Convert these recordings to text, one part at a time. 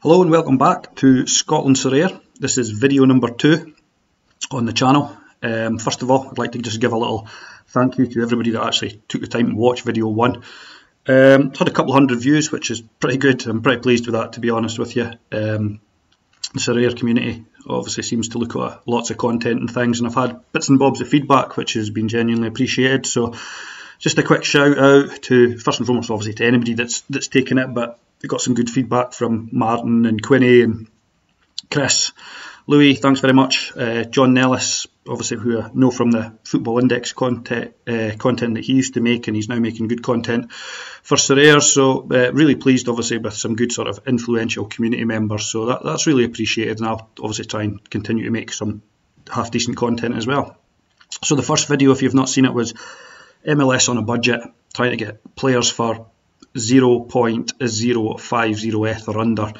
Hello and welcome back to Scotland Sorare. This is video number two on the channel. Um, first of all, I'd like to just give a little thank you to everybody that actually took the time to watch video one. Um, had a couple hundred views, which is pretty good. I'm pretty pleased with that, to be honest with you. Um, the Sorare community obviously seems to look at lots of content and things, and I've had bits and bobs of feedback, which has been genuinely appreciated. So, just a quick shout out to first and foremost, obviously, to anybody that's that's taken it, but we got some good feedback from Martin and Quinny and Chris. Louis, thanks very much. Uh, John Nellis, obviously, who I know from the Football Index content, uh, content that he used to make, and he's now making good content for Sorare. So, uh, really pleased, obviously, with some good sort of influential community members. So, that, that's really appreciated, and I'll obviously try and continue to make some half decent content as well. So, the first video, if you've not seen it, was MLS on a budget, trying to get players for 0.050eth or under uh,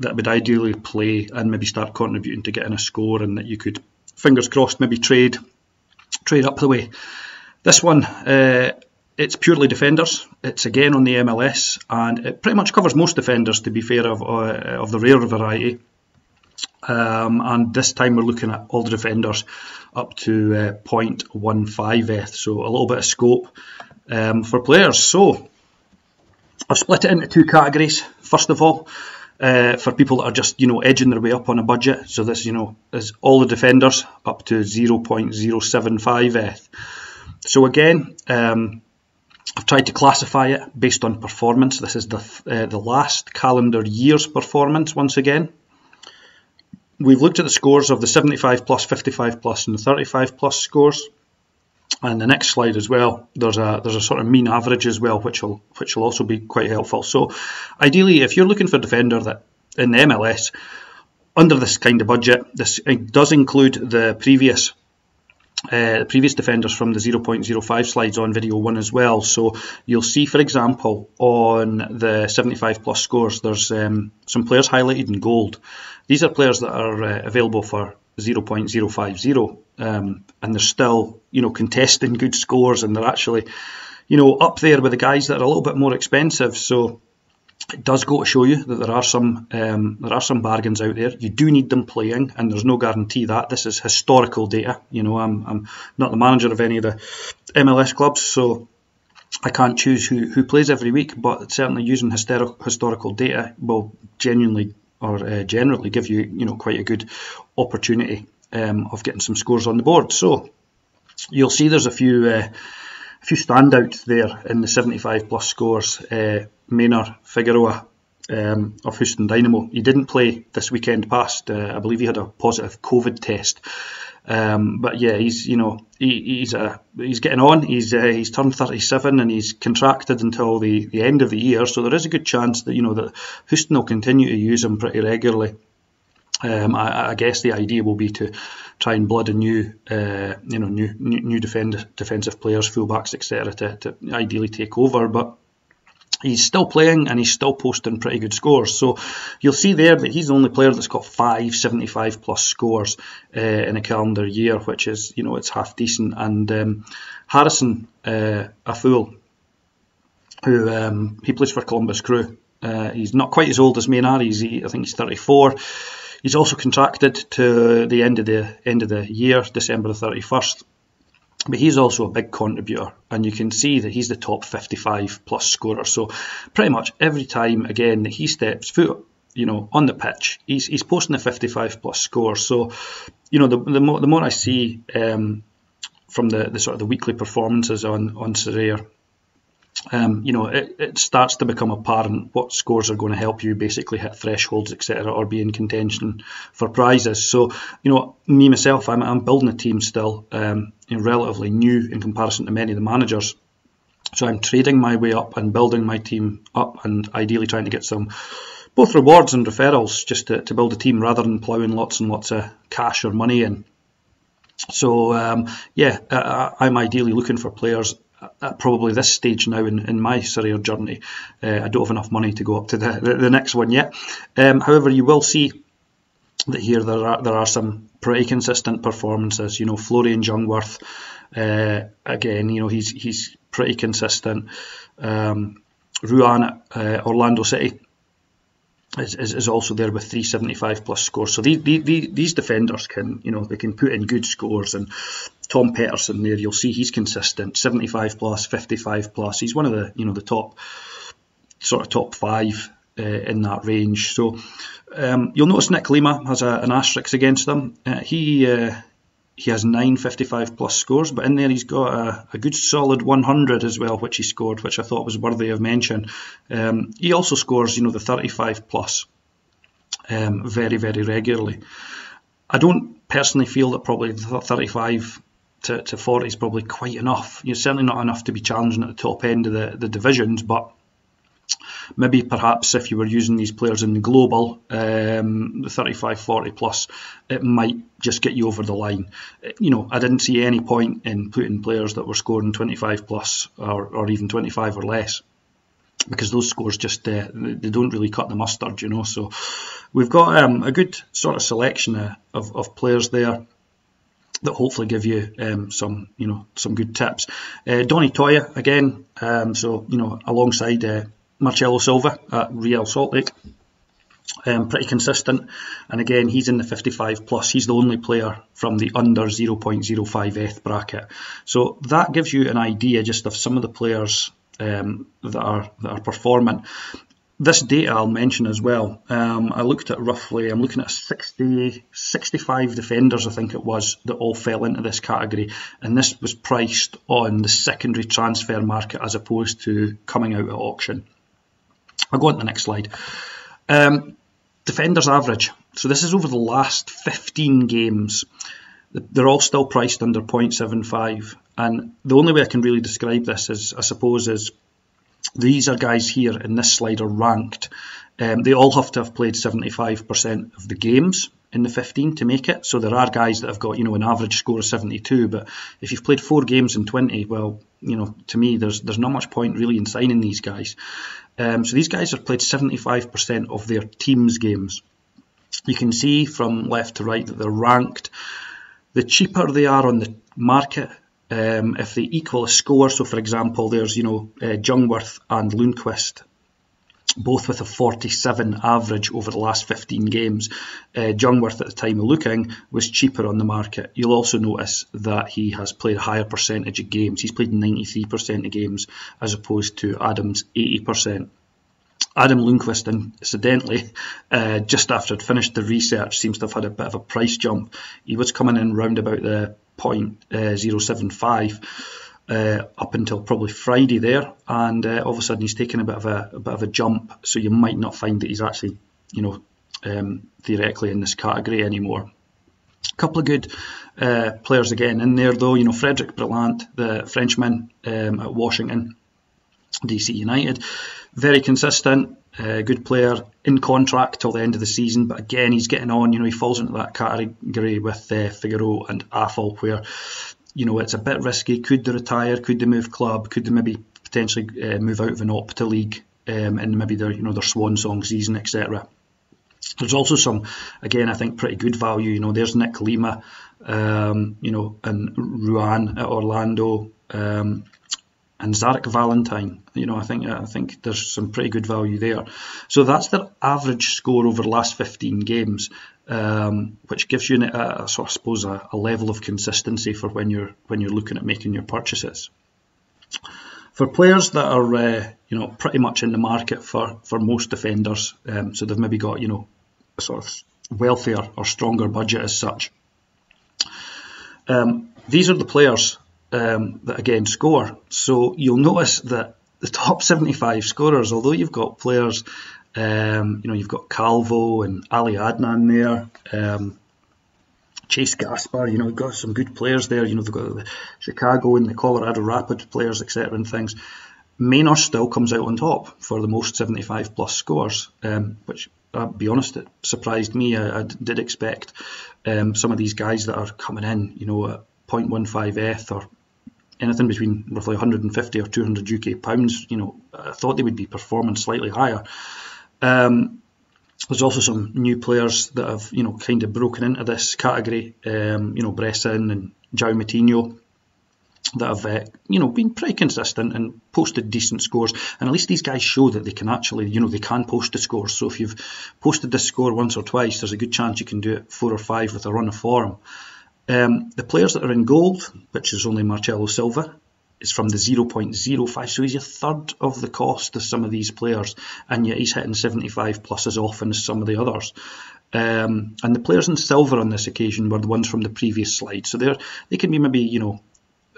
that would ideally play and maybe start contributing to getting a score and that you could fingers crossed maybe trade trade up the way. This one uh, it's purely defenders. It's again on the MLS and it pretty much covers most defenders to be fair of, uh, of the rare variety. Um, and this time we're looking at all the defenders up to uh, 0.15th so a little bit of scope um, for players. So I've split it into two categories. First of all, uh, for people that are just you know edging their way up on a budget. So this you know is all the defenders up to 0.075eth. So again, um, I've tried to classify it based on performance. This is the uh, the last calendar year's performance once again. We've looked at the scores of the 75 plus, 55 plus, and the 35 plus scores. And the next slide as well, there's a there's a sort of mean average as well, which will which will also be quite helpful. So, ideally, if you're looking for a defender that in the MLS under this kind of budget, this does include the previous uh, previous defenders from the 0.05 slides on video one as well. So you'll see, for example, on the 75 plus scores, there's um, some players highlighted in gold. These are players that are uh, available for 0.050 um, and they're still you know contesting good scores and they're actually you know up there with the guys that are a little bit more expensive so it does go to show you that there are some um, there are some bargains out there. You do need them playing, and there's no guarantee that this is historical data. You know, I'm, I'm not the manager of any of the MLS clubs, so I can't choose who, who plays every week. But certainly using historical historical data will genuinely or uh, generally give you you know quite a good opportunity um, of getting some scores on the board. So you'll see there's a few uh, a few standouts there in the 75 plus scores. Uh, Maynor Figueroa um, of Houston Dynamo. He didn't play this weekend past. Uh, I believe he had a positive COVID test. Um, but yeah, he's you know he, he's uh, he's getting on. He's uh, he's turned 37 and he's contracted until the, the end of the year. So there is a good chance that you know that Houston will continue to use him pretty regularly. Um, I, I, guess the idea will be to try and blood a new, uh, you know, new new, new defend, defensive players, fullbacks, etc., to, to ideally take over. But he's still playing and he's still posting pretty good scores. So you'll see there that he's the only player that's got five 75 plus scores uh, in a calendar year, which is, you know, it's half decent. And um, Harrison uh, Afful, who um, he plays for Columbus Crew. Uh, he's not quite as old as Maynard. He's, he, I think he's 34. He's also contracted to the end of the end of the year, December the 31st. But he's also a big contributor, and you can see that he's the top 55 plus scorer. So pretty much every time again that he steps foot, you know, on the pitch, he's, he's posting a 55 plus score. So you know, the the more, the more I see um, from the, the sort of the weekly performances on on Sorare, um, you know, it, it starts to become apparent what scores are going to help you basically hit thresholds, etc., or be in contention for prizes. So, you know, me myself, I'm, I'm building a team still, um, relatively new in comparison to many of the managers. So I'm trading my way up and building my team up, and ideally trying to get some both rewards and referrals just to, to build a team rather than ploughing lots and lots of cash or money in. So um, yeah, I'm ideally looking for players at probably this stage now in, in my Sorare journey, uh, I don't have enough money to go up to the, the, the next one yet. Um, however, you will see that here there are there are some pretty consistent performances. You know, Florian Jungwirth, uh, again, you know he's he's pretty consistent. Um, Ruan uh, Orlando City, is, is, is, also there with 375 plus scores. So these, defenders can, you know, they can put in good scores. And Tom Pettersson there, you'll see he's consistent, 75 plus, 55 plus. He's one of the, you know, the top, sort of top five uh, in that range. So um, you'll notice Nick Lima has a, an asterisk against them. Uh, he uh, he has nine 55 plus scores, but in there he's got a, a, good solid 100 as well, which he scored, which I thought was worthy of mention. Um, he also scores, you know, the 35 plus um, very, very regularly. I don't personally feel that probably 35 to, to 40 is probably quite enough. You're certainly not enough to be challenging at the top end of the, the divisions, but maybe perhaps if you were using these players in the global, um, the 35, 40 plus, it might just get you over the line. You know, I didn't see any point in putting players that were scoring 25 plus or, or even 25 or less because those scores just uh, they don't really cut the mustard, you know. So we've got um, a good sort of selection of, of players there that hopefully give you um, some you know some good tips. Uh, Donny Toia again, um, so you know alongside uh, Marcelo Silva at Real Salt Lake. Um, pretty consistent, and again, he's in the 55 plus. He's the only player from the under 0.05th bracket. So that gives you an idea just of some of the players um, that are that are performing. This data I'll mention as well. Um, I looked at roughly, I'm looking at 60, 65 defenders, I think it was, that all fell into this category. And this was priced on the secondary transfer market as opposed to coming out at auction. I'll go on to the next slide. Um, defenders average. So this is over the last 15 games. They're all still priced under 0.75. And the only way I can really describe this is, I suppose, is these are guys here in this slide are ranked. Um, they all have to have played 75% of the games in the 15 to make it. So there are guys that have got, you know, an average score of 72, but if you've played four games in 20, well, you know, to me, there's there's not much point really in signing these guys. Um, so these guys have played 75% of their team's games. You can see from left to right that they're ranked. The cheaper they are on the market, um, if they equal a score, so for example, there's you know uh, Jungwirth and Lundqvist, both with a 47 average over the last 15 games. Uh, Jungwirth at the time of looking was cheaper on the market. You'll also notice that he has played a higher percentage of games. He's played 93% of games as opposed to Adams' 80%. Adam Lundqvist, incidentally, uh, just after I'd finished the research, seems to have had a bit of a price jump. He was coming in round about the 0.075 uh, up until probably Friday there, and uh, all of a sudden he's taken a bit of a, a, bit of a jump. So you might not find that he's actually, you know, um, theoretically in this category anymore. A couple of good uh, players again in there though. You know, Frederick Brillant, the Frenchman um, at Washington, DC United, very consistent. Uh, good player in contract till the end of the season, but again he's getting on. You know he falls into that category with uh, Figueroa and Afful, where you know it's a bit risky. Could they retire? Could they move club? Could they maybe potentially uh, move out of an Opta league um, and maybe their you know their swan song season, etc. There's also some, again, I think pretty good value. You know, there's Nick Lima, um, you know, and Ruan at Orlando. Um, and Zarek Valentine. You know, I think I think there's some pretty good value there. So that's their average score over the last 15 games, um, which gives you a, a, of, I suppose a, a, level of consistency for when you're when you're looking at making your purchases. For players that are uh, you know pretty much in the market for for most defenders, um, so they've maybe got you know a sort of wealthier or stronger budget as such. Um, these are the players um, that again score. So you'll notice that the top 75 scorers, although you've got players, um, you know, you've got Calvo and Ali Adnan there, um, Chase Gasper, you know, you've got some good players there. You know, they've got the Chicago and the Colorado Rapid players, etc., and things. Maynor still comes out on top for the most 75 plus scores, um, which I'll be honest, it surprised me. I, I did expect um, some of these guys that are coming in, you know, at 0.15th or anything between roughly 150 or 200 UK pounds, you know, I thought they would be performing slightly higher. Um, there's also some new players that have, you know, kind of broken into this category. Um, you know, Bressan and João Moutinho. that have uh, you know been pretty consistent and posted decent scores and at least these guys show that they can actually you know they can post the scores so if you've posted this score once or twice there's a good chance you can do it four or five with a run of form um, the players that are in gold which is only Marcelo Silva is from the 0.05 so he's a third of the cost of some of these players and yet he's hitting 75 plus as often as some of the others. Um, and the players in silver on this occasion were the ones from the previous slide. So they're they can be maybe you know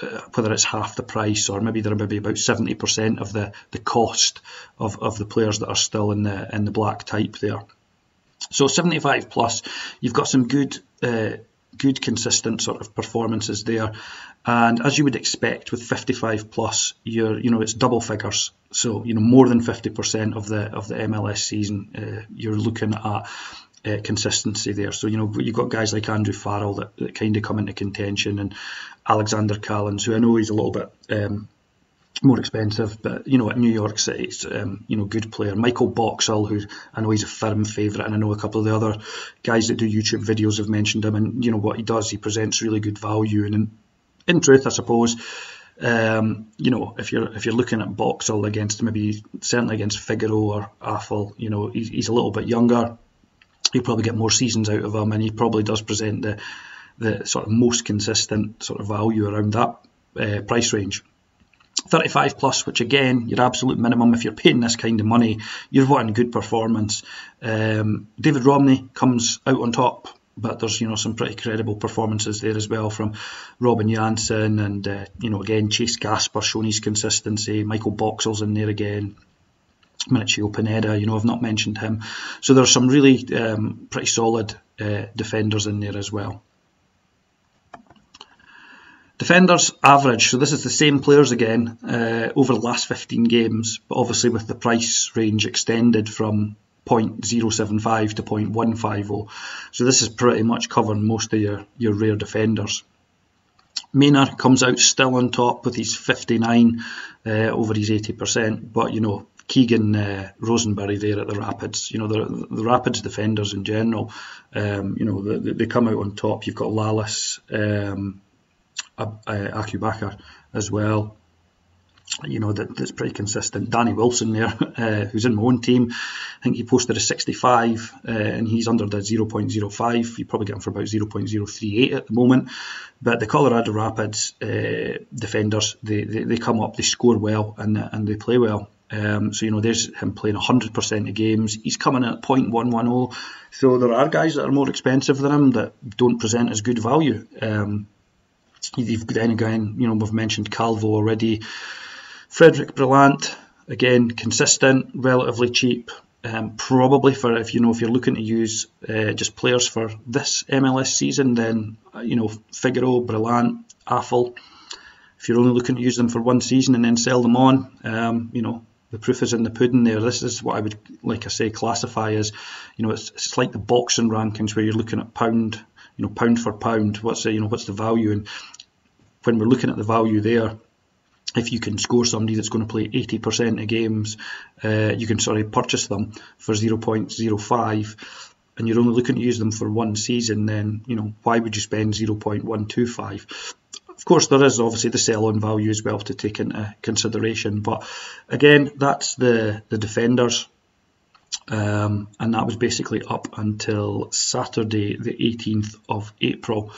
uh, whether it's half the price or maybe they're maybe about 70% of the, the cost of, of the players that are still in the in the black type there. So 75 plus, you've got some good uh, good consistent sort of performances there. And as you would expect with 55 plus, you're you know it's double figures. So you know more than 50% of the of the MLS season, uh, you're looking at uh, consistency there. So, you know, you've got guys like Andrew Farrell that, that kind of come into contention and Alexander Callens, who I know he's a little bit um, more expensive, but, you know, at New York City, um, you know, good player. Michael Boxall, who I know he's a firm favourite, and I know a couple of the other guys that do YouTube videos have mentioned him, and, you know, what he does, he presents really good value. And in, in truth, I suppose, um, you know, if you're if you're looking at Boxall against maybe certainly against Figueroa or Afful, you know, he's, he's a little bit younger you probably get more seasons out of him, and he probably does present the the sort of most consistent sort of value around that uh, price range. 35 plus, which again, your absolute minimum if you're paying this kind of money, you're wanting good performance. Um, David Romney comes out on top, but there's you know some pretty credible performances there as well from Robin Jansson and uh, you know again Chase Gasper showing his consistency. Michael Boxall's in there again. Mauricio Pineda, you know, I've not mentioned him. So there's some really um, pretty solid uh, defenders in there as well. Defenders average, so this is the same players again uh, over the last 15 games, but obviously with the price range extended from 0.075 to 0.150. So this is pretty much covering most of your, your rare defenders. Maynard comes out still on top with his 59 uh, over his 80%, but you know Keegan uh, Rosenberry there at the Rapids. You know, the, the Rapids defenders in general, um, you know, they, they, come out on top. You've got Lalas, um, Abubakar as well. You know, that, that's pretty consistent. Danny Wilson there, uh, who's in my own team, I think he posted a 65 uh, and he's under the 0.05. You probably get him for about 0.038 at the moment. But the Colorado Rapids uh, defenders, they, they, they come up, they score well and, and they play well. Um, so, you know, there's him playing 100% of games. He's coming in at 0.110. So there are guys that are more expensive than him that don't present as good value. Um, you've then again, you know, we've mentioned Calvo already. Frederick Brillant, again, consistent, relatively cheap. Um, probably for if you know if you're looking to use uh, just players for this MLS season, then uh, you know Figueroa, Brillant, Afful. If you're only looking to use them for one season and then sell them on, um, you know the proof is in the pudding there. This is what I would, like I say, classify as, you know, it's, it's like the boxing rankings where you're looking at pound, you know, pound for pound. What's the, you know, what's the value? And when we're looking at the value there, if you can score somebody that's going to play 80% of games, uh, you can sorry purchase them for 0.05 and you're only looking to use them for one season, then you know why would you spend 0.125? Of course, there is obviously the sell-on value as well to take into consideration. But again, that's the the defenders, um, and that was basically up until Saturday, the 18th of April.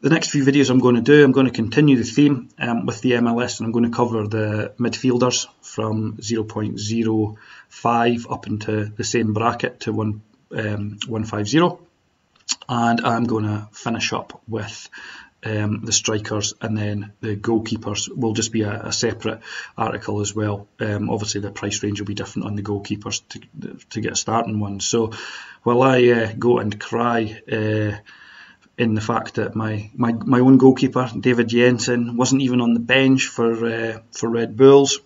The next few videos I'm going to do, I'm going to continue the theme um, with the MLS, and I'm going to cover the midfielders from 0.05 up into the same bracket to 1, um, 150 and I'm going to finish up with um, the strikers, and then the goalkeepers will just be a, a separate article as well. Um, obviously, the price range will be different on the goalkeepers to, to get a starting one. So, while I uh, go and cry uh, in the fact that my, my, my own goalkeeper, David Jensen, wasn't even on the bench for uh, for Red Bulls.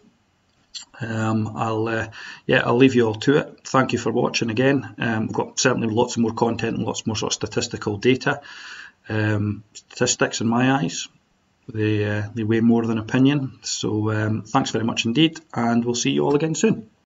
Um, I'll uh, yeah I'll leave you all to it. Thank you for watching again. Um, we've got certainly lots more content and lots more sort of statistical data um, statistics in my eyes. They, uh, they weigh more than opinion. So um, thanks very much indeed, and we'll see you all again soon.